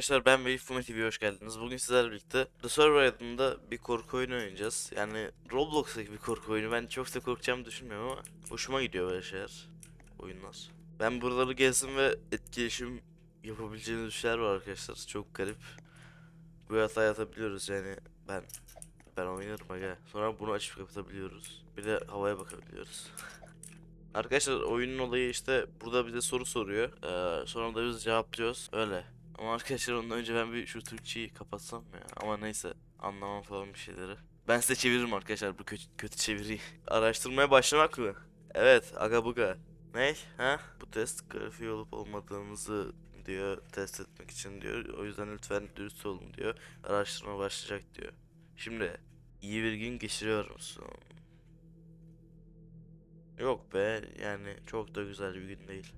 arkadaşlar ben ve Fumi TV'ye hoş geldiniz. Bugün sizlerle birlikte The Server adında bir korku oyunu oynayacağız. Yani Roblox'taki bir korku oyunu. Ben çok da korkacağımı düşünmüyorum ama hoşuma gidiyor böyle şeyler. Oyunlar. Ben buraları gezdim ve etkileşim yapabileceğiniz şeyler var arkadaşlar. Çok garip. Bu hata atabiliyoruz yani ben ben oynarım aga. Sonra bunu açıp kapatabiliyoruz. Bir de havaya bakabiliyoruz. Arkadaşlar oyunun olayı işte burada bize soru soruyor. Ee, sonra da biz cevaplıyoruz. Öyle. Ama arkadaşlar ondan önce ben bir şu Türkçeyi kapatsam ya. Ama neyse anlamam falan bir şeyleri. Ben size çeviririm arkadaşlar bu kötü, kötü çeviriyi. Araştırmaya başlamak mı? Evet aga buga. Ne? Ha? Bu test grafiği olup olmadığımızı diyor test etmek için diyor. O yüzden lütfen dürüst olun diyor. Araştırma başlayacak diyor. Şimdi iyi bir gün geçiriyor musun? Yok be yani çok da güzel bir gün değil.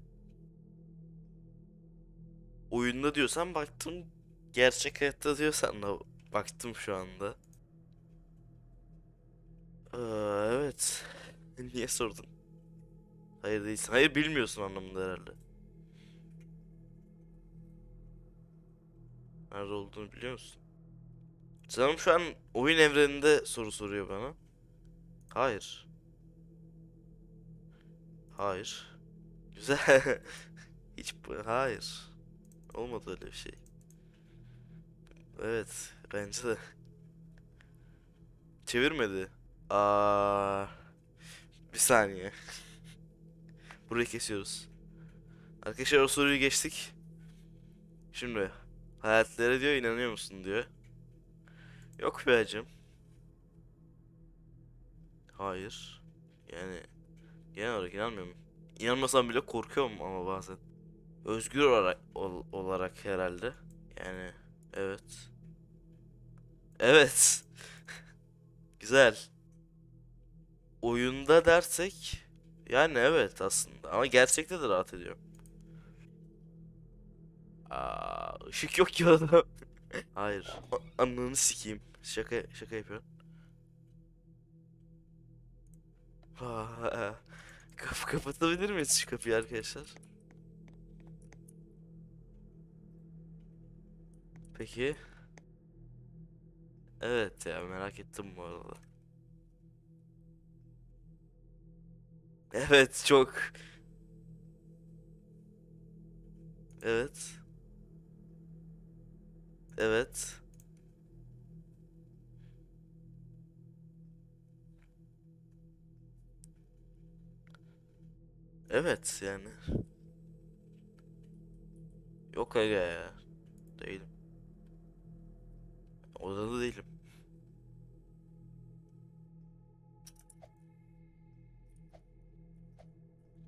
Oyunda diyorsan baktım gerçek hayatta diyorsan da baktım şu anda. Aa, evet. Niye sordun? Hayır değilsin. Hayır bilmiyorsun anlamında herhalde. Nerede olduğunu biliyor musun? Canım şu an oyun evreninde soru soruyor bana. Hayır. Hayır. Güzel. Hiç hayır. Olmadı öyle bir şey. Evet, bence de. Çevirmedi. Aa, bir saniye. Burayı kesiyoruz. Arkadaşlar o soruyu geçtik. Şimdi hayatlere diyor inanıyor musun diyor. Yok be hacım. Hayır. Yani genel olarak inanmıyorum. İnanmasam bile korkuyorum ama bazen. Özgür olarak ol- olarak herhalde. Yani evet. Evet. Güzel. Oyunda dersek yani evet aslında ama gerçekte de rahat ediyorum. Aa, ışık yok ki orada. Hayır. A- Ananı sikeyim. Şaka şaka yapıyorum. Kapı kapatabilir miyiz şu kapıyı arkadaşlar? Peki. Evet ya merak ettim bu arada. Evet çok. Evet. Evet. Evet yani. Yok aga ya. Değilim. Odada değilim.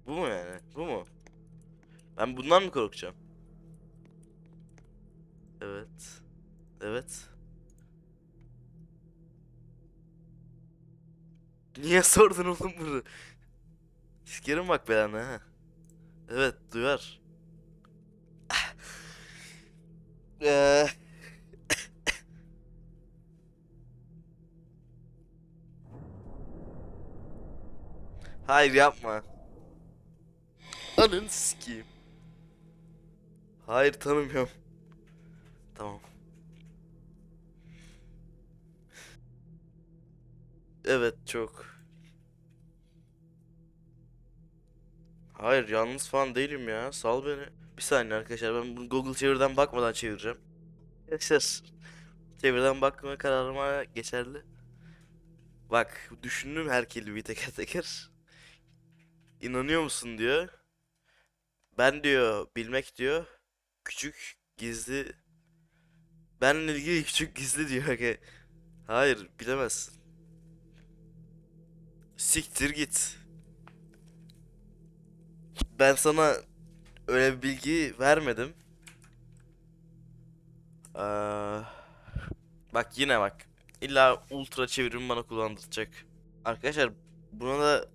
Bu mu yani? Bu mu? Ben bundan mı korkacağım? Evet. Evet. Niye sordun oğlum bunu? Sikerim bak belanı ha. Evet duyar. Eee. Hayır yapma. Ananı sikeyim. Hayır tanımıyorum. Tamam. Evet çok. Hayır yalnız falan değilim ya. Sal beni. Bir saniye arkadaşlar ben bunu Google çeviriden bakmadan çevireceğim. Arkadaşlar çeviriden bakma kararıma geçerli. Bak düşündüm her kelimeyi teker teker. İnanıyor musun diyor. Ben diyor bilmek diyor. Küçük gizli. Benle ilgili küçük gizli diyor. Hayır bilemezsin. Siktir git. Ben sana öyle bir bilgi vermedim. Aa, bak yine bak. İlla ultra çevirim bana kullandıracak. Arkadaşlar buna da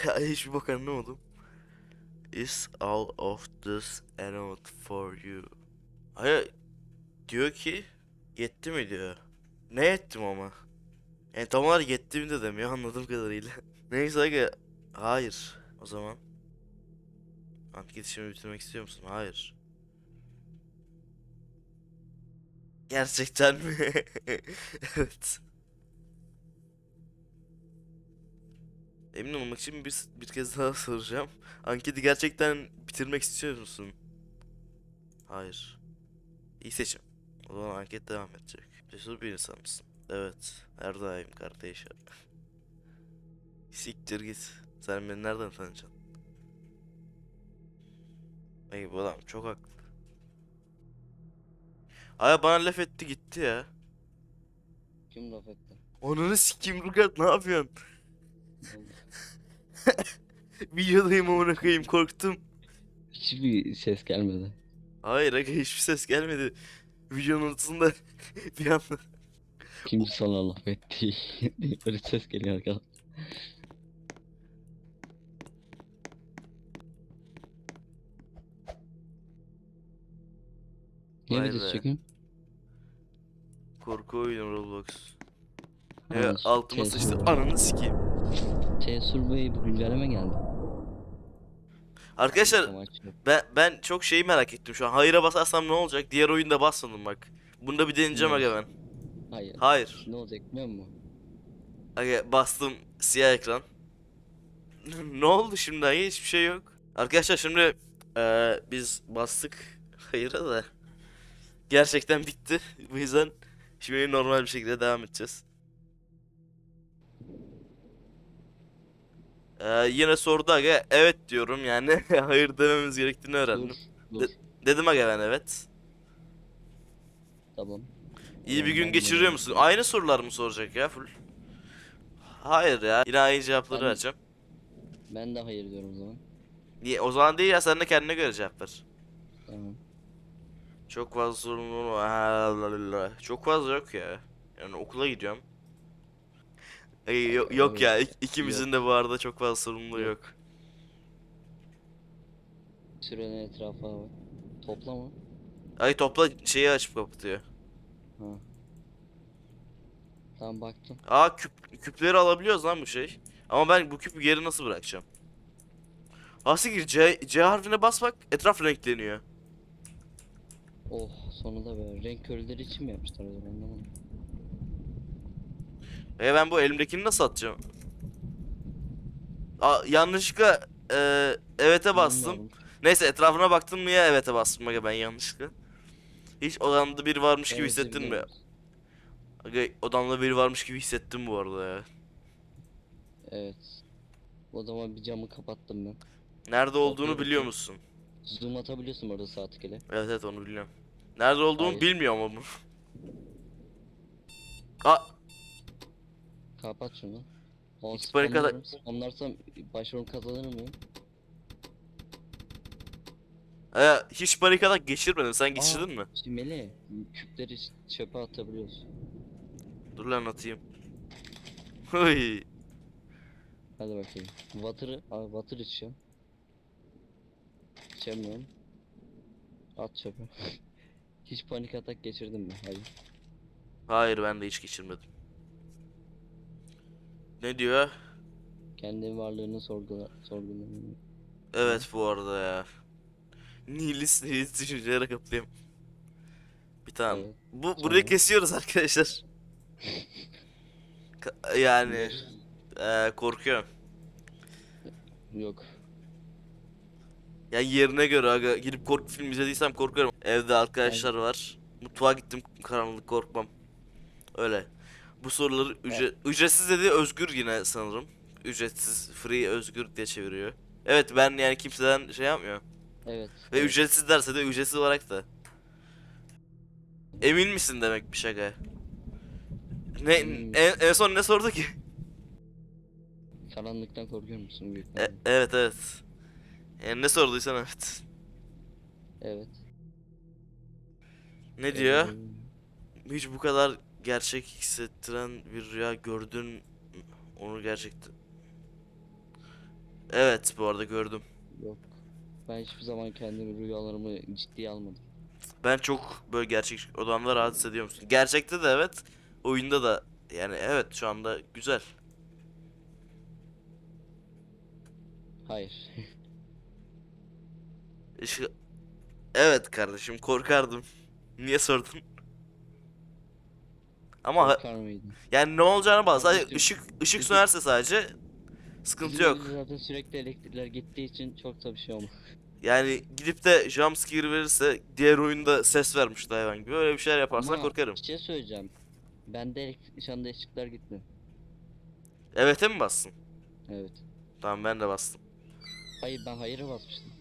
hiçbir bok anlamadım. Is all of this enough for you? Hayır diyor ki yetti mi diyor. Ne yettim ama? Yani tam olarak yetti mi de demiyor anladığım kadarıyla. Neyse aga hayır o zaman. Antik iletişimi bitirmek istiyor musun? Hayır. Gerçekten mi? evet. Emin olmak için bir, bir kez daha soracağım. Anketi gerçekten bitirmek istiyor musun? Hayır. İyi seçim. O zaman anket devam edecek. Cesur bir insan mısın? Evet. Her daim kardeş. Siktir git. Sen beni nereden tanıyacaksın? Ey bu adam çok haklı. Ay bana laf etti gitti ya. Kim laf etti? Onunu sikeyim Rukat ne yapıyorsun? Videodayım amına koyayım korktum. Hiçbir ses gelmedi. Hayır aga hiçbir ses gelmedi. Videonun ortasında bir anda. Kim sana laf etti? Böyle ses geliyor arkadan. Ne Vay videosu be. Korku oyunu Roblox. Ya altıma Cesur- sıçtı ananı sikeyim. Cesur Bey bu güncelleme geldi. Arkadaşlar ben ben çok şeyi merak ettim şu an. Hayır'a basarsam ne olacak? Diğer oyunda basmadım bak. Bunda bir deneyeceğim Ne aga ben. Hayır. Hayır. Ne olacak biliyor musun? Aga bastım siyah ekran. ne oldu şimdi aga hiçbir şey yok. Arkadaşlar şimdi eee, biz bastık hayır'a da gerçekten bitti. Bu yüzden şimdi normal bir şekilde devam edeceğiz. Eee, yine sordu aga evet diyorum yani hayır dememiz gerektiğini öğrendim. Dur. Dur. Dedim aga ben evet. Tamam. İyi bir gün geçiriyor musun? Aynı sorular mı soracak ya full? Hayır ya. Yine aynı cevapları Ben- vereceğim. Ben de hayır diyorum o zaman. Niye? O zaman değil ya sen de kendine göre cevap ver. Tamam. Çok fazla sorumluluğum var. Çok fazla yok ya. Yani okula gidiyorum. Ay, yok, yok ya. ik- ikimizin de bu arada çok fazla sorumluluğu Yok. Sürenin etrafa bak. Toplama. Ay topla şeyi açıp kapatıyor. Ha. Tamam baktım. Aa küp, küpleri alabiliyoruz lan bu şey. Ama ben bu küpü geri nasıl bırakacağım? Asikir C, C harfine bas bak etraf renkleniyor. Oh sonunda be. Renk körleri için mi yapmışlar o zaman anlamadım. E ben bu elimdekini nasıl atacağım? Aa, yanlışlıkla e, evet'e bastım. Neyse etrafına baktım mı ya evet'e bastım aga ben yanlışlıkla. Hiç odamda biri varmış gibi özür hissettin mi? Aga odamda biri varmış gibi hissettim bu arada ya. Evet. O zaman bir camı kapattım ben. Nerede olduğunu biliyor musun? Zoom atabiliyorsun orada sağ tık ile. Evet evet onu biliyorum. Nerede olduğumu Hayır. bilmiyorum ama. Aa Kapat şunu. O Hiç panik ata- spamlarım. Spamlarsam başarım kazanır mıyım? e, hiç panik atak geçirmedim. Sen geçirdin mi? Şimdi küpleri çöpe atabiliyorsun. Dur lan atayım. Hıy. Hadi bakayım. Water'ı, abi water içeceğim. İçemiyorum. At çöpe. Hiç panik atak geçirdin mi? Hayır. Hayır ben de hiç geçirmedim. Ne diyor? Kendi varlığını sorgula. Evet bu arada ya. Nihilist nihilist düşüncelere kapılayım. Bir tane. Evet, Bu sonra? burayı kesiyoruz arkadaşlar. Ka- yani eee, korkuyorum. Yok. Yani yerine göre aga gidip korku film izlediysem korkarım. Evde arkadaşlar var. Mutfağa gittim karanlık korkmam. Öyle. Bu soruları ücre- ücretsiz dedi özgür yine sanırım. Ücretsiz, free, özgür diye çeviriyor. Evet ben yani kimseden şey yapmıyor. Evet. Ve evet. ücretsiz derse de ücretsiz olarak da. Emin misin demek bir şaka. Ne Hmm. en, en son ne sordu ki? Karanlıktan korkuyor musun? Büyük E- evet evet. Yani ne sorduysan evet. Evet. Ne diyor? Ee, Hiç bu kadar gerçek hissettiren bir rüya gördün onu gerçekten. Evet bu arada gördüm. Yok. Ben hiçbir zaman kendimi rüyalarımı ciddiye almadım. Ben çok böyle gerçek odamda rahat hissediyor musun? Gerçekte de evet. Oyunda da yani evet şu anda güzel. Hayır. Evet kardeşim korkardım. Niye sordun? Ama yani ne olacağına bağlı. Sadece ışık ışık sönerse sadece sıkıntı Bizim yok. evde zaten sürekli elektrikler gittiği için çok da bir şey olmaz. Yani gidip de jumpscare verirse diğer oyunda ses vermişti hayvan gibi. Öyle bir şeyler yaparsan Ama korkarım. Bir şey söyleyeceğim. Bende elektrik şu anda ışıklar gitti. Evet'e mi bastın? Evet. Tamam ben de bastım. Hayır ben hayır'a basmıştım.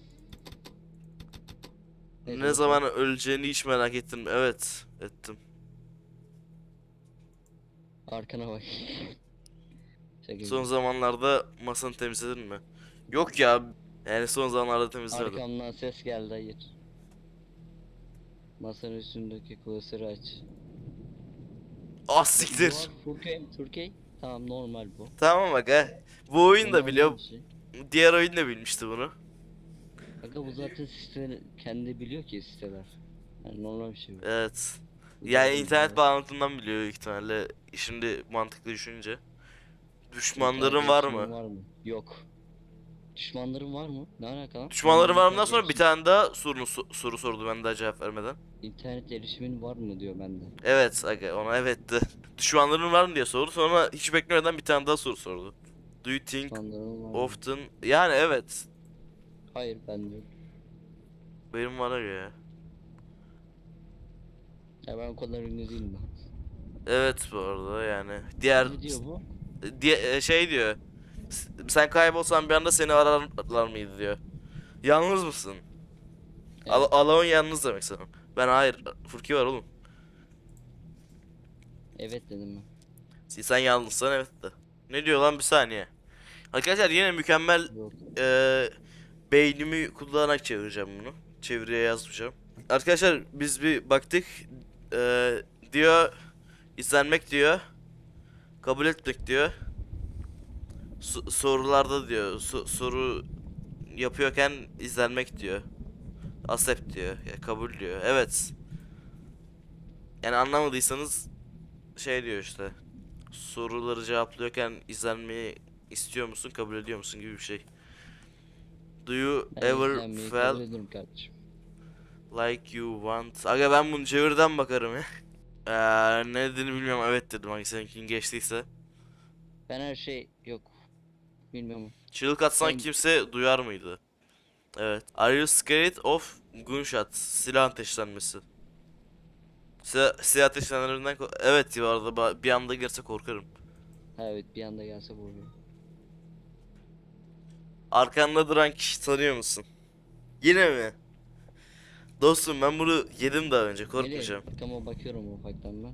Ne zaman öleceğini hiç merak ettim. Evet, ettim. Arkana bak. Son zamanlarda masanı temizledin mi? Yok ya. Yani son zamanlarda temizlemedim. Arkamdan ses geldi hayır. Masanın üstündeki klasörü aç. Ah siktir. Türkiye, Türkiye. Tamam normal bu. Tamam aga. Bu oyun da biliyor. şey. Diğer oyun da bilmişti bunu. Aga bu zaten site kendi biliyor ki siteler. Yani normal bir şey bu. Evet. Yani internet bağlantından biliyor büyük ihtimalle. Şimdi mantıklı düşününce. Düşmanların var mı? Var mı? Yok. Düşmanların var mı? Ne alaka lan? Düşmanların var mı? İnternet sonra bir tane daha soru, soru sordu ben daha cevap vermeden. İnternet erişimin var mı diyor bende. Evet aga ona evetti. Düşmanların var mı diye sordu. Sonra hiç beklemeden bir tane daha soru sordu. Do you think Düşmanların var mı? often yani evet. Hayır bende yok. Benim var aga ya. Ya ben o kadar ünlü değilim. Evet bu arada yani. Diğer Ne diyor bu? diye, e, şey diyor. "S- Sen kaybolsan bir anda seni ararlar mıydı diyor. Yalnız mısın? Al Evet. Alon yalnız demek sana. Ben hayır. Furki var oğlum. Evet dedim ben. Sen yalnızsan evet de. Ne diyor lan bir saniye. Arkadaşlar yine mükemmel eee beynimi kullanarak çevireceğim bunu. Çeviriye yazmayacağım. Arkadaşlar biz bir baktık. Eee, diyor izlenmek diyor. Kabul etmek diyor. So- sorularda diyor. so- soru yapıyorken izlenmek diyor. Accept diyor. Ya kabul diyor. Evet. Yani anlamadıysanız şey diyor işte. Soruları cevaplıyorken izlenmeyi istiyor musun, kabul ediyor musun gibi bir şey. Do you ever felt. Like you want? Aga ben bunu çevirden bakarım ya. Eee ne dediğini bilmiyorum. Evet dedim hangi seninkini geçtiyse. Ben her şey yok. Bilmiyorum. Çığlık atsan Ben- kimse duyar mıydı? Evet. Are you scared of gunshot? Silah ateşlenmesi. Silah, silah ateşlenmelerinden Evet bu arada bir anda girse korkarım. Evet bir anda gelse vuruyor. Arkanda duran kişi tanıyor musun? Yine mi? Dostum ben bunu yedim daha önce korkmayacağım. Nereye? Arkama bakıyorum ufaktan ben.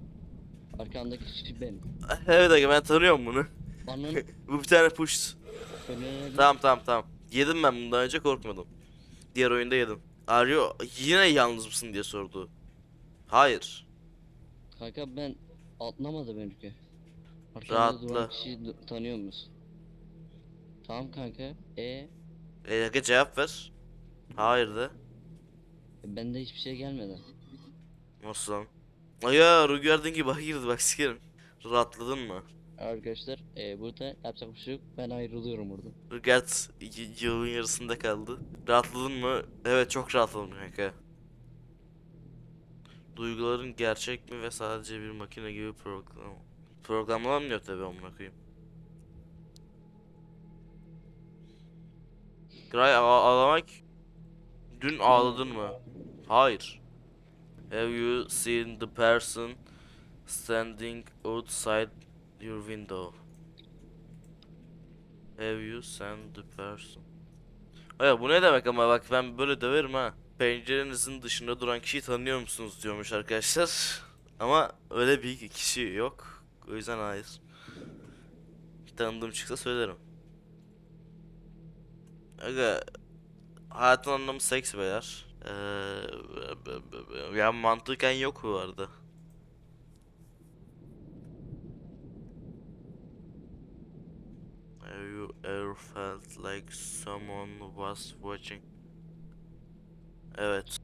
Arkamdaki kişi benim. Evet aga ben tanıyorum bunu. Bu bir tane push. önüne Tamam tamam tamam. Yedim ben bunu daha önce korkmadım. Diğer oyunda yedim. Are you yine yalnız mısın diye sordu. Hayır. Kanka ben atlamadım belki. Arkamda Rahatla. duran kişiyi du- tanıyor musun? Tamam kanka. E E aga cevap ver. Hayır de. Bende hiçbir şey gelmedi. Nasıl lan? Aga rüzgardan gibi hayırdı bak sikerim. Rahatladın mı? Arkadaşlar e, burada yapacak bir şey yok. Ben ayrılıyorum burada. Rüzgar y- yılın yarısında kaldı. Rahatladın mı? Evet çok rahatladım kanka. Duyguların gerçek mi ve sadece bir makine gibi program programlanmıyor tabii amına koyayım. Gray ağ- ağlamak Dün ağladın mı? Hayır. Have you seen the person standing outside your window? Have you seen the person? Aya bu ne demek ama bak ben böyle döverim ha. Pencerenizin dışında duran kişiyi tanıyor musunuz diyormuş arkadaşlar. Ama öyle bir kişi yok. O yüzden hayır. Tanıdığım çıksa söylerim. Aga hayatın anlamı seks beyler. Ee, b- b- b- ya mantıken yok bu arada. Have you ever felt like someone was watching? Evet.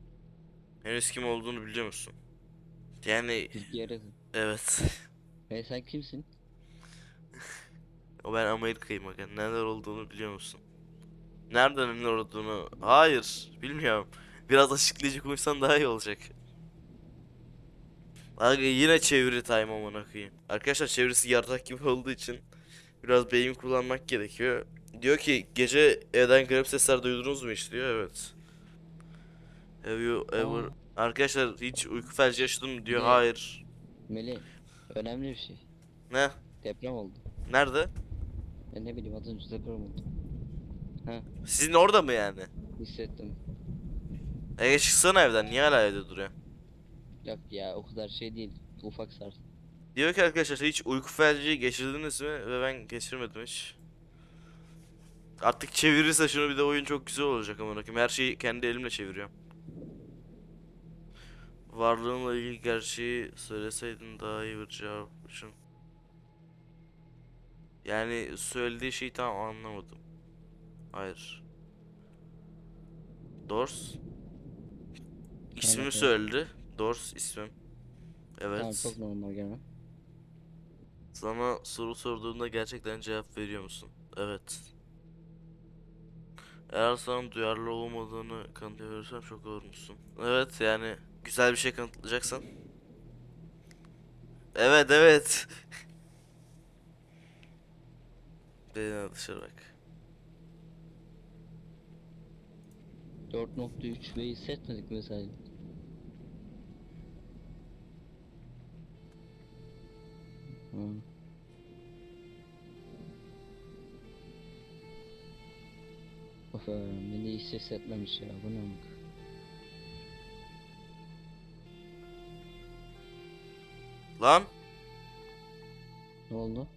Henüz kim olduğunu biliyor musun? Yani evet. E sen kimsin? O ben Amerika'yım aga. Neler olduğunu biliyor musun? Nereden neler olduğunu? Hayır, bilmiyorum. Biraz açıklayıcı konuşsan daha iyi olacak. Aga yine çeviri time amına koyayım. Arkadaşlar çevirisi yarrak gibi olduğu için biraz beyin kullanmak gerekiyor. Diyor ki gece evden garip sesler duydunuz mu hiç diyor. Evet. Have you ever... Aa. Arkadaşlar hiç uyku felci yaşadın mı diyor. Ne? Hayır. Melih önemli bir şey. Ne? Deprem oldu. Nerede? Ya ne bileyim az önce deprem oldu. Sizin orada mı yani? Hissettim. Ege çıksana evden. Niye hala evde duruyor? Yok ya o kadar şey değil. Ufak sars. Diyor ki arkadaşlar hiç uyku felci geçirdiniz mi? Ve ben geçirmedim hiç. Artık çevirirse şunu bir de oyun çok güzel olacak amına koyayım. Her şeyi kendi elimle çeviriyorum. Varlığınla ilgili gerçeği söyleseydin daha iyi bir cevap için. Yani söylediği şeyi tam anlamadım. Hayır. Dors. İsmimi evet. söyledi. Dors ismim. Evet. Tamam çok normal gene. Sana soru sorduğumda gerçekten cevap veriyor musun? Evet. Eğer sana duyarlı olmadığını kanıtlayabilirsem çok olur musun? Evet yani güzel bir şey kanıtlayacaksan. Evet evet. Beni dışarı bak. 4.3 ve hissetmedik mesela. Hı. Of be, beni hiç hissetmemiş ya bu ne amk. Lan Ne oldu?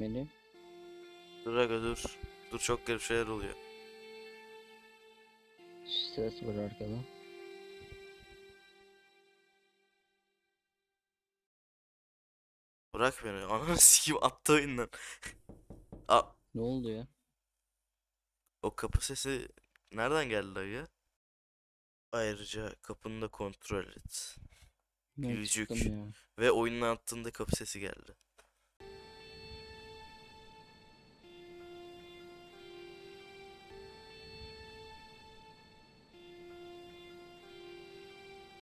Benim? Dur aga dur. Dur çok garip şeyler oluyor. Ses var arkada. Bırak beni. Ananı sikeyim attı oyundan. Aa, Ne oldu ya? o kapı sesi nereden geldi aga? Ayrıca kapını da kontrol et. Ya. Ve oyunun attığında kapı sesi geldi.